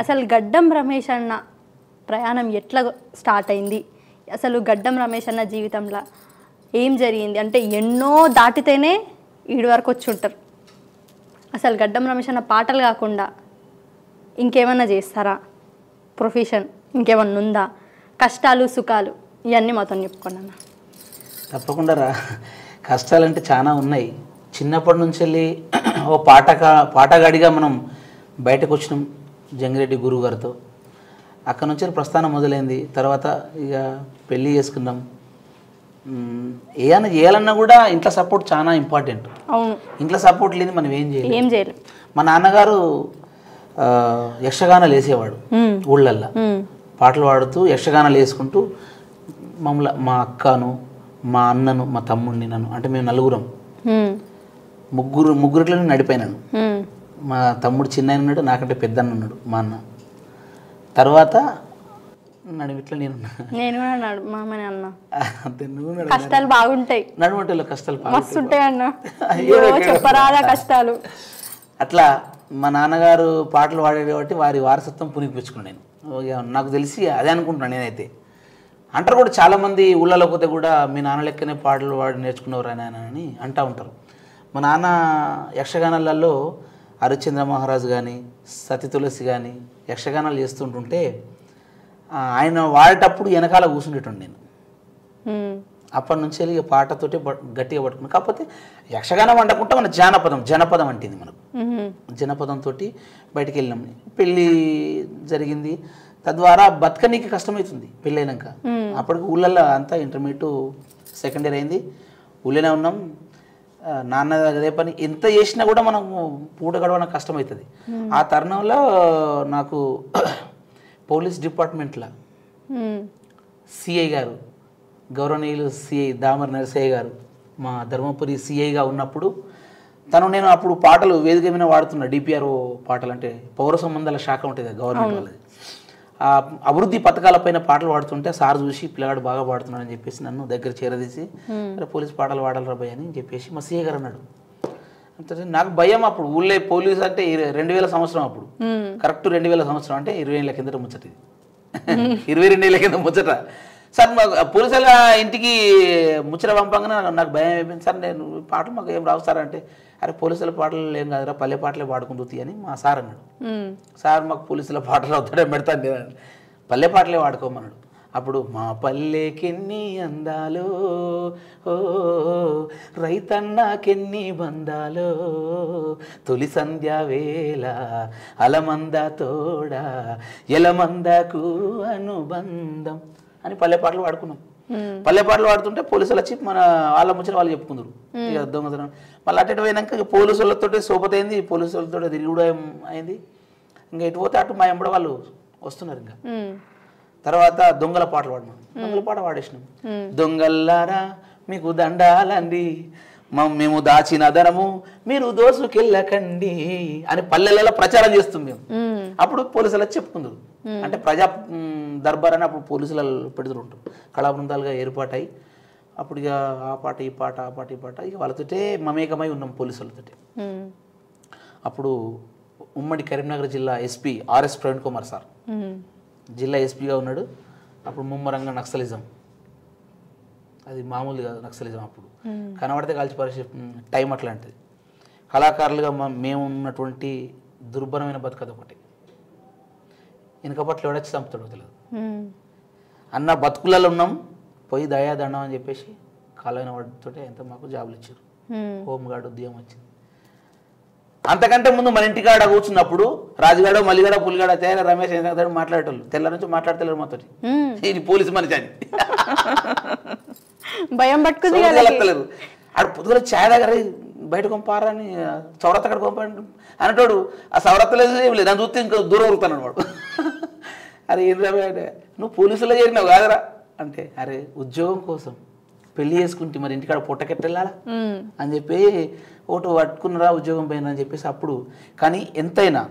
అసలు గడ్డం రమేష్ అన్న ప్రయాణం ఎట్లా స్టార్ట్ అయింది? అసలు గడ్డం రమేష్ అన్న జీవితంలో ఏం జరిగింది? అంటే ఎన్నో దాటితేనే ఈడి వరకు వచ్చి ఉంటారు. అసలు గడ్డం రమేష్ అన్న పాటలు కాకుండా ఇంకేమన్నా చేస్తారా? ప్రొఫెషన్ ఇంకేమన్నా ఉందా? కష్టాలు సుఖాలు ఇవన్నీ మాతో చెప్పుకోండి అన్న. తప్పకుండా రా. కష్టాలంటే చాలా ఉన్నాయి. చిన్నప్పటి నుంచి వెళ్ళి ఓ పాటగా పాటగాడిగా మనం బయటకు వచ్చినాం. జంగిరెడ్డి గురువు గారితో అక్కడ నుంచి ప్రస్థానం మొదలైంది. తర్వాత ఇక పెళ్ళి చేసుకున్నాం. మ్, ఏదైనా చేయాలన్నా కూడా ఇంట్లో సపోర్ట్ చాలా ఇంపార్టెంట్. అవును. ఇంట్లో సపోర్ట్ లేని మనం ఏం చేయలేం. ఏం చేయలేం. మా నాన్నగారు యక్షగానాలు వేసేవాడు. ఊళ్ళల్లో. పాటలు పాడుతూ యక్షగానాలు వేసుకుంటూ మమ్మల్ని మా అక్కను మా అన్నను మా తమ్ముడిని నన్ను అంటే మేము నలుగురం. ముగ్గురు ముగ్గురిలో నడిపోయినాను. మా తమ్ముడు చిన్న ఉన్నాడు నాకంటే పెద్ద ఉన్నాడు మా అన్న. తర్వాత నడిమిట్లో నేను అన్న అంతే నువ్వు నడు. కష్టాలు బాగుంటాయి. నడుమంటలో కష్టాలు. మస్తు ఉంటాయి అన్న. చెప్పరాదా కష్టాలు. అట్లా మా నాన్నగారు పాటలు పాడేది కాబట్టి వారి వారసత్వం పునిపించుకున్నాను నేను. నాకు తెలిసి అదే అనుకుంటున్నాను నేనైతే. అంటారు కూడా చాలామంది ఊళ్ళలో పోతే కూడా మీ నాన్న లెక్కనే పాటలు పాడి నేర్చుకున్నవారు అని అంటూ ఉంటారు. మా నాన్న యక్షగానాలలో హరిశ్చంద్ర మహారాజు కానీ సతి తులసి కానీ యక్షగానాలు చేస్తుంటుంటే ఆయన వాడేటప్పుడు వెనకాల కూర్చుండేటండి నేను. అప్పటి నుంచి వెళ్ళి పాటతోటి పట్- గట్టిగా పట్టుకున్నాను కాకపోతే యక్షగానం వండకుండా మన జానపదం జనపదం అంటింది మనకు. జనపదంతో బయటికి వెళ్ళినాం పెళ్ళి జరిగింది. తద్వారా బతకనీకి కష్టమవుతుంది పెళ్ళైనాక. అప్పటికి ఊళ్ళల్లో అంతా ఇంటర్మీడియట్ సెకండ్ ఇయర్ అయింది. ఊళ్ళోనే ఉన్నాం. నాన్న అదే పని ఎంత చేసినా కూడా మనము పూట గడవడం కష్టమవుతుంది. ఆ తరుణంలో నాకు పోలీస్ డిపార్ట్మెంట్లో మ్మ్. సిఐ గారు గౌరవనీయులు సిఐ దామర్ నరసయ్య గారు మా ధర్మపురి సిఐగా ఉన్నప్పుడు తను నేను అప్పుడు పాటలు వేదిక మీద వాడుతున్నా డిపిఆర్ఓ పాటలు అంటే పౌర సంబంధాల శాఖ ఉంటుంది గవర్నమెంట్ వాళ్ళది. అభివృద్ధి పథకాలపైన పాటలు పాడుతుంటే సార్ చూసి పిల్లగాడు బాగా పాడుతున్నాడు అని చెప్పేసి నన్ను దగ్గర చేరదీసి "అరే, పోలీస్ పాటలు పాడాలి రాబాయ్ అని చెప్పేసి మా సిఐ గారు అన్నాడు. అంటే నాకు భయం అప్పుడు ఊళ్ళో పోలీస్ అంటే రెండు వేల సంవత్సరం అప్పుడు. కరెక్ట్ రెండు వేల సంవత్సరం అంటే ఇరవై ఏళ్ళ కిందట ముచ్చట ఇది. ఇరవై రెండు ఏళ్ళ కింద ముచ్చట. సార్ మాకు పోలీసుల ఇంటికి ముచ్చట పంపంగానే నాకు భయం అయిపోయింది. సార్ నేను పాటలు మాకు ఏం రావు సార్ అంటే అరే పోలీసుల పాటలు ఏం కాదురా పల్లె పాటలే పాడుకుంటుంది అని మా సార్ అన్నాడు. సార్ మాకు పోలీసుల పాటలు అవుతాడే పెడతాను నేను పల్లె పాటలే వాడుకోమన్నాడు అప్పుడు మా పల్లెకెన్ని అందాలో ఓ రైతన్నకెన్ని బందాలో తొలి సంధ్య వేళ అలమంద తోడ ఎలమందకు అనుబంధం అని పల్లె పాటలు పాడుకున్నాం. పల్లె పాటలు పాడుతుంటే పోలీసులు వచ్చి మన వాళ్ళ ముచ్చట వాళ్ళు చెప్పుకుందరు. ఇక దొంగతనం మళ్ళీ అటు ఇటు పోయినాక పోలీసులతో సోపత అయింది పోలీసులతో తిరుగుడు అయింది. ఇంకా ఎటు పోతే అటు మా ఎంబడ వాళ్ళు వస్తున్నారు ఇంకా. తర్వాత దొంగల పాటలు పాడినాం. దొంగల పాట పాడేసినాం. దొంగల్లారా మీకు దండాలండి మేము దాచిన ధనము మీరు దోసుకెళ్ళకండి అని పల్లెలలో ప్రచారం చేస్తాం మేము. అప్పుడు పోలీసులు చెప్పుకుందరు. అంటే ప్రజా దర్బార్ అని అప్పుడు పోలీసులు పెడుతూ ఉంటారు. కళా బృందాలుగా ఏర్పాటై అప్పుడు ఇక ఆ పాట ఈ పాట ఆ పాట ఈ పాట ఇక వాళ్ళతోటే మమేకమై ఉన్నాం పోలీసులతోటి. అప్పుడు ఉమ్మడి కరీంనగర్ జిల్లా SP RS Praveen Kumar sir. జిల్లా ఎస్పీగా ఉన్నాడు. అప్పుడు ముమ్మరంగా నక్సలిజం. అది మామూలు కాదు నక్సలిజం అప్పుడు. కనబడితే కాల్చి పరిస్థితి టైం అట్లాంటిది. కళాకారులుగా మేము ఉన్నటువంటి దుర్భరమైన బతుకది ఒకటి. వెనకపట్లు ఎవడొచ్చి చంపుతాడో తెలియదు. అన్న బతుకులలో ఉన్నాం పోయి దయా దండం అని చెప్పేసి కాలైన వాడితోటే ఎంత మాకు జాబులు ఇచ్చారు. మ్మ్. హోమ్ గార్డ్ ఉద్యోగం వచ్చింది. అంతకంటే ముందు మన ఇంటికాడ కూర్చున్నప్పుడు రాజుగాడో మల్లిగాడ పులిగాడ తేర రమేష్ మాట్లాడేటోళ్ళు. తెల్ల నుంచి మాట్లాడతలేరు మాతోటి. మ్మ్. ఇది పోలీసు మనిషి అని. భయం పట్టుకుంది కదా వస్తలేరు ఆడు పొద్దుగల ఛాయ్ దగ్గర బయట కొంపారా అని చౌరత్త అక్కడ కొంపాడు అనేటోడు ఆ సౌరత్త లేదు ఏం లేదు నన్ను చూస్తే ఇంకా దూరం ఉరుకుతాను వాడు. అరే ఏం రా నువ్వు పోలీసులో చేరినావు కాదరా. అంటే అరే ఉద్యోగం కోసం పెళ్ళి చేసుకుంటే మరి ఇంటికాడ పుట్టకెట్టెళ్ళాలా. అని చెప్పి ఓటు పట్టుకున్నరా ఉద్యోగం పోయినా అని చెప్పేసి అప్పుడు కానీ ఎంతైనా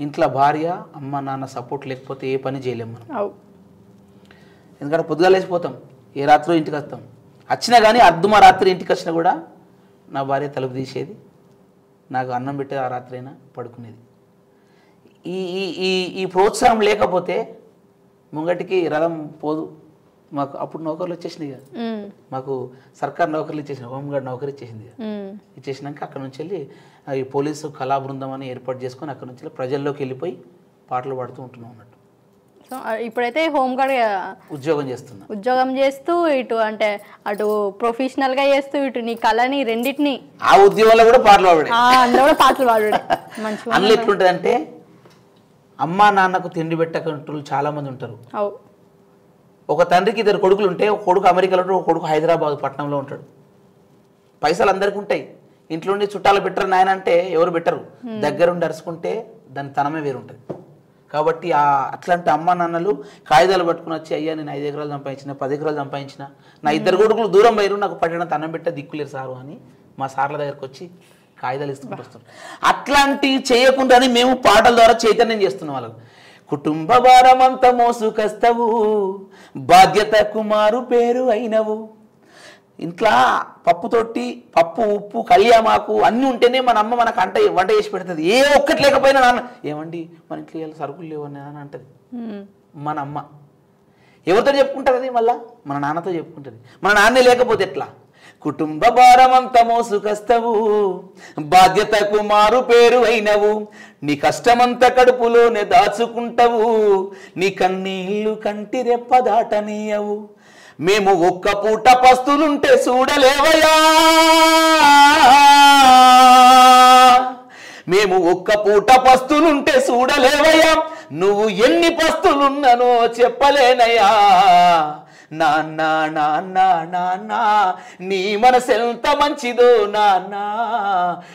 ఇంట్లో భార్య అమ్మ నాన్న సపోర్ట్ లేకపోతే ఏ పని చేయలేం మనం. ఎందుకంటే పొద్దుగా లేచిపోతాం ఏ రాత్రో ఇంటికి వస్తాం. వచ్చినా కానీ అద్దుమ రాత్రి ఇంటికి వచ్చినా కూడా నా భార్య తలుపు తీసేది. నాకు అన్నం పెట్టేది ఆ రాత్రి అయినా పడుకునేది. ఈ ఈ ఈ ఈ ప్రోత్సాహం లేకపోతే ముంగటికి రథం పోదు. మాకు అప్పుడు నౌకర్లు వచ్చేసినాయి కదా. మాకు సర్కార్ నౌకర్లు ఇచ్చేసింది హోంగార్డ్ నౌకరీ ఇచ్చేసింది ఇచ్చేసినాక అక్కడ నుంచి వెళ్ళి ఈ పోలీసు కళా బృందం అని ఏర్పాటు చేసుకొని అక్కడ నుంచి వెళ్ళి ప్రజల్లోకి వెళ్ళిపోయి పాటలు పాడుతూ ఉంటున్నాం అన్నట్టు. సో ఇప్పుడైతే హోంగార్డ్ ఉద్యోగం చేస్తున్నా. ఉద్యోగం చేస్తూ ఇటు అంటే అటు ప్రొఫెషనల్గా చేస్తూ ఇటు నీ కళని రెండింటిని ఆ ఉద్యోగంలో కూడా పాటలు పాడే అందులో కూడా పాటలు పాడు మంచిగా అందులో ఎట్లుంటుందంటే అమ్మా నాన్నకు తిండి పెట్టకంటూ చాలా మంది ఉంటారు ఒక తండ్రికి ఇద్దరు కొడుకులు ఉంటే ఒక కొడుకు అమెరికాలో ఉంటాడు ఒక కొడుకు హైదరాబాద్ పట్టణంలో ఉంటాడు. పైసలు అందరికీ ఉంటాయి. ఇంట్లో ఉండి చుట్టాలు పెట్టరు నాయన అంటే ఎవరు పెట్టరు. దగ్గరుండి అరుచుకుంటే దాని తనమే వేరుంటుంది. కాబట్టి ఆ అట్లాంటి అమ్మ నాన్నలు కాగితాలు పట్టుకుని వచ్చి అయ్యా నేను ఐదు ఎకరాలు సంపాదించిన పది ఎకరాలు సంపాదించిన నా ఇద్దరు కొడుకులు దూరం పోయారు నాకు పట్టణం అన్నం పెట్టే దిక్కులేరు సారు అని మా సార్ల దగ్గరకు వచ్చి కాగితాలు ఇస్తుంటూ వస్తారు. అట్లాంటివి చేయకుండానే మేము పాటల ద్వారా చైతన్యం చేస్తున్నాం వాళ్ళకు కుటుంబ భారమంత మోసుకస్తవు బాధ్యత కుమారు పేరు అయినవు ఇంట్లో పప్పు తొట్టి పప్పు ఉప్పు కళ్యామాకు అన్నీ ఉంటేనే మన అమ్మ మనకు అంట వంట చేసి పెడుతుంది. ఏ ఒక్కటి లేకపోయినా నాన్న ఏమండి మన ఇంట్లో సరుకులు లేవని అని అంటది. మన అమ్మ. ఎవరితో చెప్పుకుంటుంది అది మళ్ళా? మన నాన్నతో చెప్పుకుంటుంది. మన నాన్నే లేకపోతే ఎట్లా? కుటుంబ భారమంత మోసుకస్తవు బాధ్యతకు మారు పేరు అయినవు నీ కష్టమంత కడుపులోనే దాచుకుంటవు నీ కన్నీళ్ళు కంటి రెప్ప దాటనీయవు. మేము ఒక్క పూట పస్తులుంటే చూడలేవయా మేము ఒక్క పూట పస్తులుంటే చూడలేవయ్యా. నువ్వు ఎన్ని పస్తులున్ననో చెప్పలేనయ్యా. నాన్న నాన్న నాన్న నీ మనసు ఎంత మంచిదో నాన్న.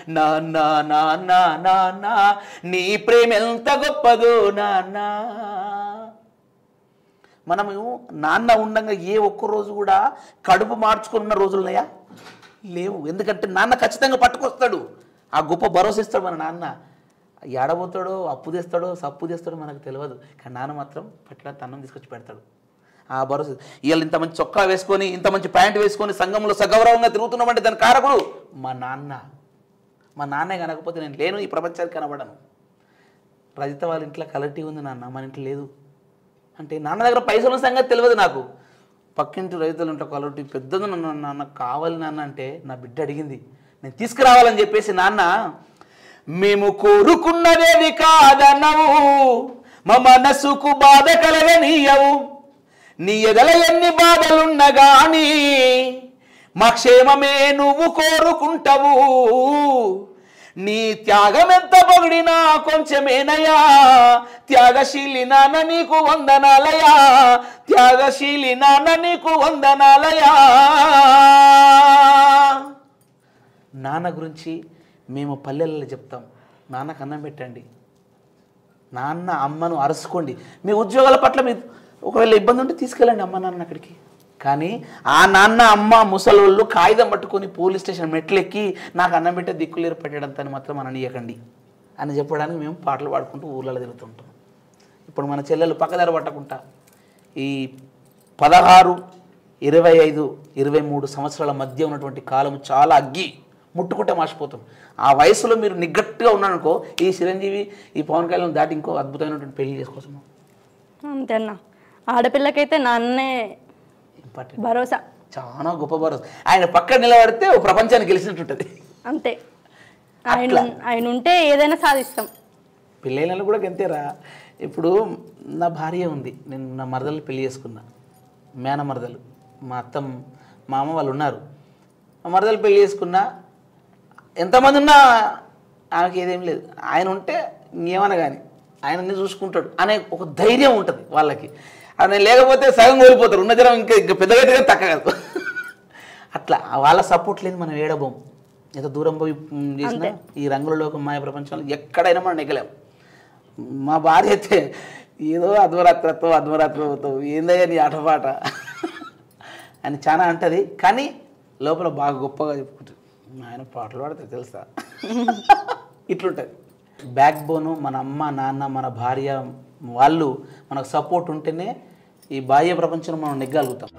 నాన్న నాన్న నాన్న నీ ప్రేమ ఎంత గొప్పదో నాన్న. మనము నాన్న ఉండగా ఏ ఒక్క రోజు కూడా కడుపు మార్చుకున్న రోజులున్నాయా లేవు. ఎందుకంటే నాన్న ఖచ్చితంగా పట్టుకొస్తాడు. ఆ గొప్ప భరోసా ఇస్తాడు మన నాన్న. ఏడబోతాడో అప్పు తెస్తాడో సప్పు తెస్తాడో మనకు తెలియదు. కానీ నాన్న మాత్రం పట్ల తన్నం తీసుకొచ్చి పెడతాడు. ఆ భరోసా. వీళ్ళు ఇంత మంచి చొక్కా వేసుకొని ఇంత మంచి ప్యాంట్ వేసుకొని సంఘంలో సగౌరవంగా తిరుగుతున్నామంటే దాని కారకుడు మా నాన్న. మా నాన్నే కనకపోతే నేను లేను ఈ ప్రపంచానికి కనబడను. రజిత వాళ్ళ ఇంట్లో కలర్ ఉంది నాన్న మన ఇంట్లో లేదు. అంటే నాన్న దగ్గర పైసలు సంగతి తెలియదు నాకు. పక్కింటి రైతులు ఉంటే కలర్ పెద్దది నాన్న కావాలి నాన్న అంటే నా బిడ్డ అడిగింది. నేను తీసుకురావాలని చెప్పేసి నాన్న మేము కోరుకున్నదేది కాదన్నవు మా మనసుకు బాధ కలగనీయవు. నీ ఎదల ఎన్ని బాధలున్నగాని మా క్షేమమే నువ్వు కోరుకుంటావు. నీ త్యాగం ఎంత పొగిడినా కొంచెమేనయా త్యాగశీలి నాన్న నీకు వందనాలయా త్యాగశీలి నాన్న నీకు వందనాలయా నాన్న గురించి మేము పల్లెల్లో చెప్తాం. నాన్నకు అన్నం పెట్టండి. నాన్న అమ్మను అరుసుకోండి. మీ ఉద్యోగాల పట్ల మీ ఒకవేళ ఇబ్బంది ఉంటే తీసుకెళ్ళండి అమ్మ నాన్న అక్కడికి. కానీ ఆ నాన్న అమ్మ ముసలోళ్ళు కాగితం పట్టుకొని పోలీస్ స్టేషన్ మెట్లెక్కి నాకు అన్నం పెట్టే దిక్కులేరు పెట్టడంతో మాత్రం అననీయకండి అని చెప్పడానికి మేము పాటలు పాడుకుంటూ ఊళ్ళలో తిరుగుతుంటాం. ఇప్పుడు మన చెల్లెలు పక్కదారి పట్టకుండా ఈ పదహారు ఇరవై ఐదు ఇరవై మూడు సంవత్సరాల మధ్య ఉన్నటువంటి కాలం చాలా అగ్గి ముట్టుకుంటే మర్చిపోతాం. ఆ వయసులో మీరు నిగ్గట్టుగా ఉన్నారనుకో ఈ చిరంజీవి ఈ పవన్ కళ్యాణ్ దాటి ఇంకో అద్భుతమైనటువంటి పెళ్ళి చేసుకోవచ్చు అంతేనా? ఆడపిల్లకైతే నాన్నే ఇంపార్టెంట్ భరోసా. చాలా గొప్ప భరోసా. ఆయన పక్కన నిలబడితే ఓ ప్రపంచాన్ని గెలిచినట్టుంటుంది. అంతే. ఆయన ఆయన ఉంటే ఏదైనా సాధిస్తాం. పెళ్ళైన కూడా గంతేరా. ఇప్పుడు నా భార్య ఉంది. నేను నా మరదలు పెళ్ళి చేసుకున్నా. మేన మరదలు. మా అత్త మా అమ్మ వాళ్ళు ఉన్నారు. మా మరదలు పెళ్ళి చేసుకున్నా ఎంతమంది ఉన్నా ఆమెకి ఏదేం లేదు. ఆయన ఉంటే ఇంకేమన్నా కానీ ఆయన అన్ని చూసుకుంటాడు అనే ఒక ధైర్యం ఉంటుంది వాళ్ళకి. అది లేకపోతే సగం కోల్పోతారు. ఉన్న జనం ఇంకా ఇంకా పెద్దగా అయితే తగ్గదు అట్లా వాళ్ళ సపోర్ట్ లేదు మనం ఏడబోం ఎంత దూరం పోయి చేసినా ఈ రంగులలోకి మాయ ప్రపంచంలో ఎక్కడైనా మనం నెగ్గలేం మా భార్య అయితే ఏదో అధ్వరాత్రతో అధ్వరాత్రతో ఏందయ్యా నీ ఆటపాట అని చాలా అంటది. కానీ లోపల బాగా గొప్పగా చెప్పుకుంటుంది. ఆయన పాటలు పాడితే తెలుసా? ఇట్లుంటుంది. బ్యాక్ బోను మన అమ్మ నాన్న మన భార్య వాళ్ళు మనకు సపోర్ట్ ఉంటేనే ఈ బాహ్య ప్రపంచం మనం నెగ్గలుగుతాం.